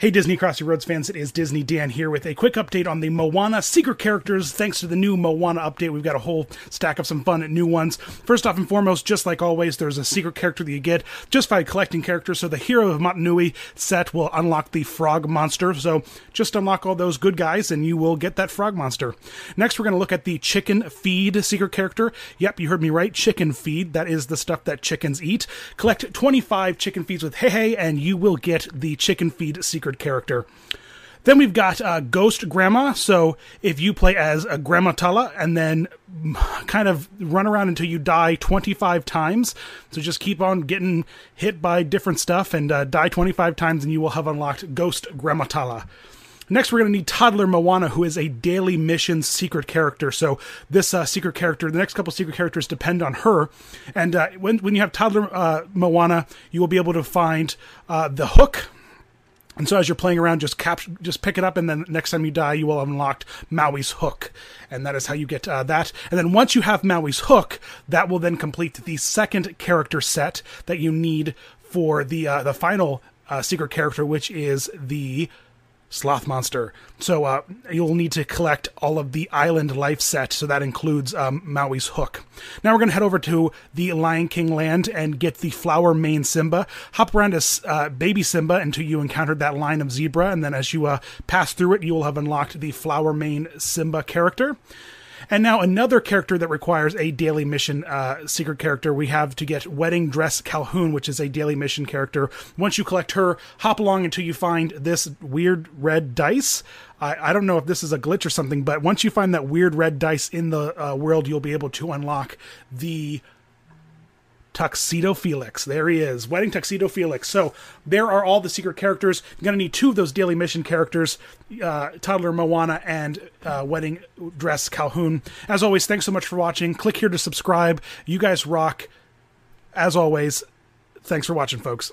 Hey Disney Crossy Roads fans, it is Disney Dan here with a quick update on the Moana secret characters. Thanks to the new Moana update, we've got a whole stack of some fun new ones. First off and foremost, just like always, there's a secret character that you get just by collecting characters. So the Hero of Motunui set will unlock the Frog Monster. So just unlock all those good guys and you will get that Frog Monster. Next, we're going to look at the Chicken Feed secret character. Yep, you heard me right. Chicken Feed. That is the stuff that chickens eat. Collect 25 chicken feeds with Heihei and you will get the Chicken Feed secret character. Then we've got uh, Ghost Grandma. So if you play as a Grandma Tala and then kind of run around until you die 25 times, so just keep on getting hit by different stuff and uh, die 25 times, and you will have unlocked Ghost Grandma Tala. Next, we're going to need Toddler Moana, who is a daily mission secret character. So this uh, secret character, the next couple secret characters depend on her. And uh, when when you have Toddler uh, Moana, you will be able to find uh, the hook and so as you're playing around, just cap- just pick it up, and then next time you die, you will have unlocked Maui's hook, and that is how you get uh, that. And then once you have Maui's hook, that will then complete the second character set that you need for the uh, the final uh, secret character, which is the Sloth Monster. So uh, you'll need to collect all of the island life set, so that includes um, Maui's hook. Now we're going to head over to the Lion King land and get the flower mane Simba. Hop around as uh, baby Simba until you encounter that line of zebra, and then as you uh, pass through it, you will have unlocked the flower mane Simba character. And now another character that requires a daily mission uh, secret character. We have to get Wedding Dress Calhoun, which is a daily mission character. Once you collect her, hop along until you find this weird red dice. I, I don't know if this is a glitch or something, but once you find that weird red dice in the uh, world, you'll be able to unlock the Tuxedo Felix. There he is, Wedding Tuxedo Felix. So there are all the secret characters. You're going to need two of those daily mission characters uh, Toddler Moana and uh, Wedding Dress Calhoun. As always, thanks so much for watching. Click here to subscribe. You guys rock. As always, thanks for watching, folks.